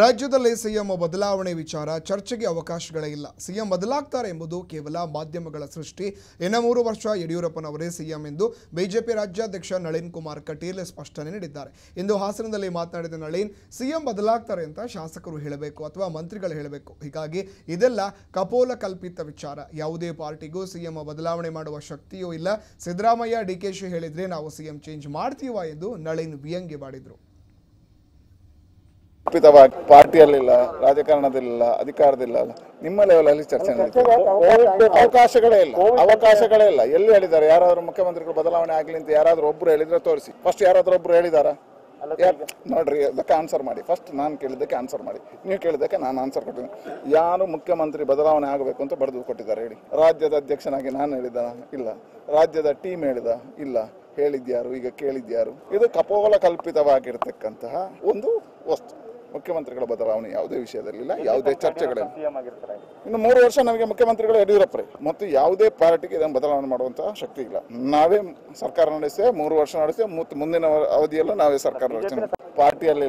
ರಾಜ್ಯದಲ್ಲಿ ಸಿಎಂ ಬದಲಾವಣೆ ವಿಚಾರ ಚರ್ಚೆಗೆ ಅವಕಾಶಗಳೇ ಇಲ್ಲ. ಸಿಎಂ ಬದಲಾಗ್ತಾರೆ ಎಂಬುದು ಕೇವಲ ಮಾಧ್ಯಮಗಳ ಸೃಷ್ಟಿ. ಇನ್ನು ಮೂರು ವರ್ಷ ಯಡಿಯೂರಪ್ಪನವರೇ ಸಿಎಂ ಎಂದು ಬಿಜೆಪಿ ರಾಜ್ಯಾಧ್ಯಕ್ಷ ನಳಿನ್ ಕುಮಾರ್ ಕಟೀಲ್ ಸ್ಪಷ್ಟನೆ ನೀಡಿದ್ದಾರೆ. ಇಂದು ಹಾಸನದಲ್ಲಿ ಮಾತನಾಡಿದ ನಳಿನ್, ಸಿಎಂ ಬದಲಾಗ್ತಾರೆ ಅಂತ ಶಾಸಕರು ಹೇಳಬೇಕು ಅಥವಾ ಮಂತ್ರಿಗಳು ಹೇಳಬೇಕು. ಹೀಗಾಗಿ ಇದೆಲ್ಲ ಕಪೋಲ ಕಲ್ಪಿತ ವಿಚಾರ. ಯಾವುದೇ ಪಾರ್ಟಿಗೂ ಸಿಎಂ ಬದಲಾವಣೆ ಮಾಡುವ ಶಕ್ತಿಯೂ ಇಲ್ಲ. ಸಿದ್ದರಾಮಯ್ಯ ಡಿಕೆಶಿ ಹೇಳಿದ್ರೆ ನಾವು ಸಿಎಂ ಚೇಂಜ್ ಮಾಡ್ತೀವ ಎಂದು ನಳಿನ್ ವ್ಯಂಗ್ಯವಾಡಿದರು. ಕಲ್ಪಿತವಾಗಿ ಪಾರ್ಟಿಯಲ್ಲಿಲ್ಲ ರಾಜಕಾರಣದಲ್ಲಿಲ್ಲ ಅಧಿಕಾರದಿಲ್ಲ ಅಲ್ಲ. ನಿಮ್ಮ ಲೆವೆಲಲ್ಲಿ ಚರ್ಚೆ ನಡೆಯುತ್ತೆ ಅವಕಾಶಗಳೇ ಇಲ್ಲ. ಅವಕಾಶಗಳೇ ಇಲ್ಲ. ಎಲ್ಲಿ ಹೇಳಿದ್ದಾರೆ? ಯಾರಾದ್ರೂ ಮುಖ್ಯಮಂತ್ರಿಗಳು ಬದಲಾವಣೆ ಆಗಲಿ ಅಂತ ಯಾರಾದ್ರೂ ಒಬ್ರು ಹೇಳಿದ್ರೆ ತೋರಿಸಿ. ಫಸ್ಟ್ ಯಾರಾದ್ರೂ ಒಬ್ರು ಹೇಳಿದಾರ? ನೋಡ್ರಿ ಅದಕ್ಕೆ ಆನ್ಸರ್ ಮಾಡಿ. ಫಸ್ಟ್ ನಾನು ಕೇಳಿದ್ದಕ್ಕೆ ಆನ್ಸರ್ ಮಾಡಿ. ನೀವು ಕೇಳಿದ್ದಕ್ಕೆ ನಾನು ಆನ್ಸರ್ ಕೊಟ್ಟಿದ್ದೀನಿ. ಯಾರು ಮುಖ್ಯಮಂತ್ರಿ ಬದಲಾವಣೆ ಆಗಬೇಕು ಅಂತ ಬರೆದು ಕೊಟ್ಟಿದ್ದಾರೆ ಹೇಳಿ. ರಾಜ್ಯದ ಅಧ್ಯಕ್ಷನಾಗಿ ನಾನು ಹೇಳಿದ ಇಲ್ಲ. ರಾಜ್ಯದ ಟೀಮ್ ಹೇಳಿದ? ಇಲ್ಲ. ಹೇಳಿದ್ಯಾರು? ಈಗ ಕೇಳಿದ್ಯಾರು? ಇದು ಕಪೋಲ ಕಲ್ಪಿತವಾಗಿರ್ತಕ್ಕಂತಹ ಒಂದು ವಸ್ತು. ಮುಖ್ಯಮಂತ್ರಿಗಳ ಬದಲಾವಣೆ ಯಾವುದೇ ವಿಷಯದಲ್ಲಿಲ್ಲ ಯಾವುದೇ ಚರ್ಚೆಗಳಿಲ್ಲ. ಇನ್ನು ಮೂರು ವರ್ಷ ನಮಗೆ ಮುಖ್ಯಮಂತ್ರಿಗಳು ಯಡಿಯೂರಪ್ಪರೇ. ಮತ್ತು ಯಾವುದೇ ಪಾರ್ಟಿಗೆ ಇದನ್ನು ಬದಲಾವಣೆ ಮಾಡುವಂತಹ ಶಕ್ತಿ ಇಲ್ಲ. ನಾವೇ ಸರ್ಕಾರ ನಡೆಸ್ತೇವೆ ಮೂರು ವರ್ಷ ನಡೆಸ್ತೇವೆ ಮತ್ತು ಮುಂದಿನ ಅವಧಿಯಲ್ಲೂ ನಾವೇ ಸರ್ಕಾರ ರಚನೆ ಪಾರ್ಟಿಯಲ್ಲಿ